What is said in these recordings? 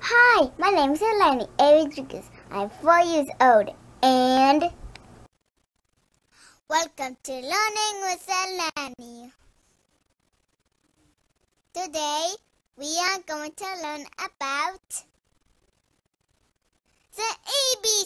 Hi, my name is Alanie Rodriguez. I'm four years old and welcome to Learning with Alanie. Today we are going to learn about the ABCs.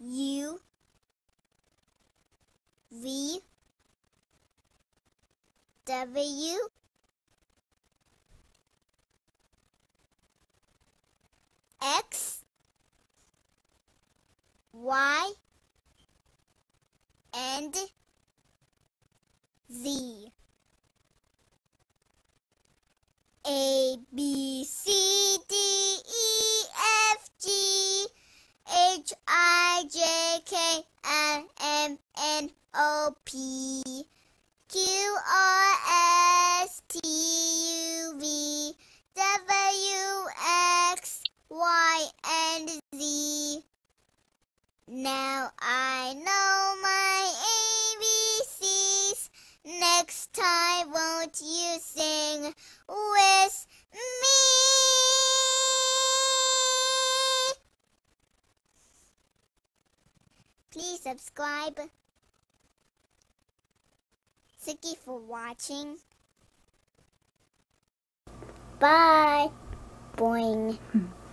U V W X Y and Z. A B J K L M N O P Q R S T U V W X Y and Z. Now I know my ABCs. Next time, won't you sing Please subscribe. Thank you for watching. Bye. Boing.